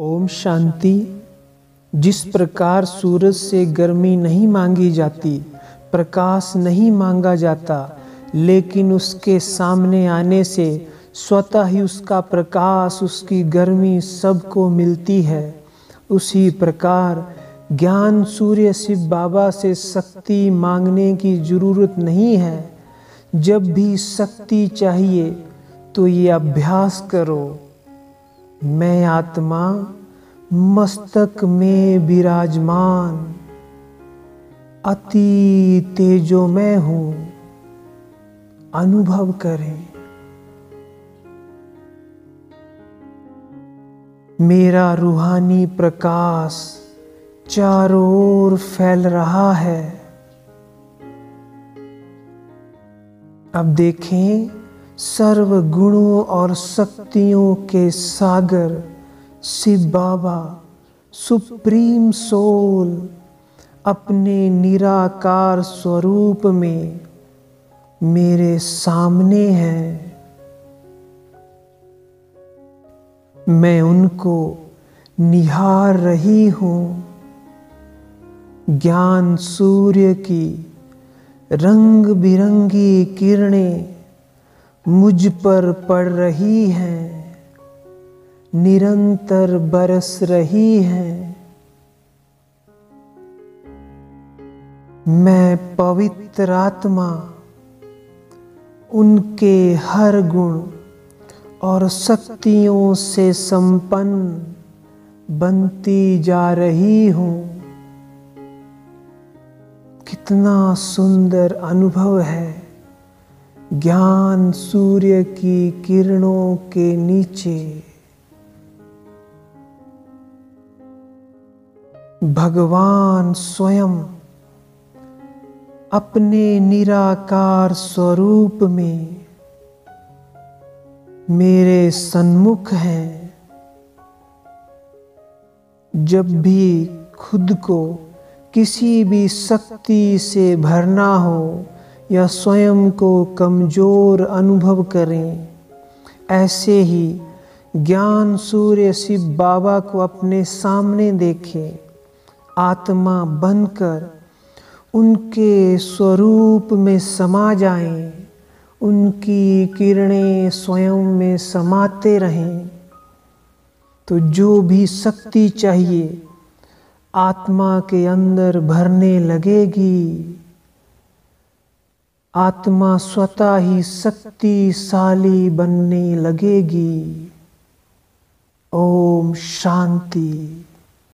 ओम शांति। जिस प्रकार सूरज से गर्मी नहीं मांगी जाती, प्रकाश नहीं मांगा जाता, लेकिन उसके सामने आने से स्वतः ही उसका प्रकाश, उसकी गर्मी सबको मिलती है। उसी प्रकार ज्ञान सूर्य शिव बाबा से शक्ति मांगने की ज़रूरत नहीं है। जब भी शक्ति चाहिए तो ये अभ्यास करो। मैं आत्मा मस्तक में विराजमान, अति तेजो मैं हूँ, अनुभव करें। मेरा रूहानी प्रकाश चारों ओर फैल रहा है। अब देखें सर्व गुणों और शक्तियों के सागर, शिव बाबा, सुप्रीम सोल, अपने निराकार स्वरूप में मेरे सामने हैं। मैं उनको निहार रही हूँ। ज्ञान सूर्य की रंग बिरंगी किरणें मुझ पर पड़ रही हैं, निरंतर बरस रही हैं। मैं पवित्र आत्मा, उनके हर गुण और शक्तियों से संपन्न बनती जा रही हूँ। कितना सुंदर अनुभव है। ज्ञान सूर्य की किरणों के नीचे। भगवान स्वयं अपने निराकार स्वरूप में मेरे सन्मुख हैं। जब भी खुद को किसी भी शक्ति से भरना हो या स्वयं को कमज़ोर अनुभव करें। ऐसे ही ज्ञान सूर्य शिव बाबा को अपने सामने देखें। आत्मा बनकर उनके स्वरूप में समा जाएँ, उनकी किरणें स्वयं में समाते रहें। तो जो भी शक्ति चाहिए आत्मा के अंदर भरने लगेगी। आत्मा स्वतः ही शक्तिशाली बनने लगेगी। ओम शांति।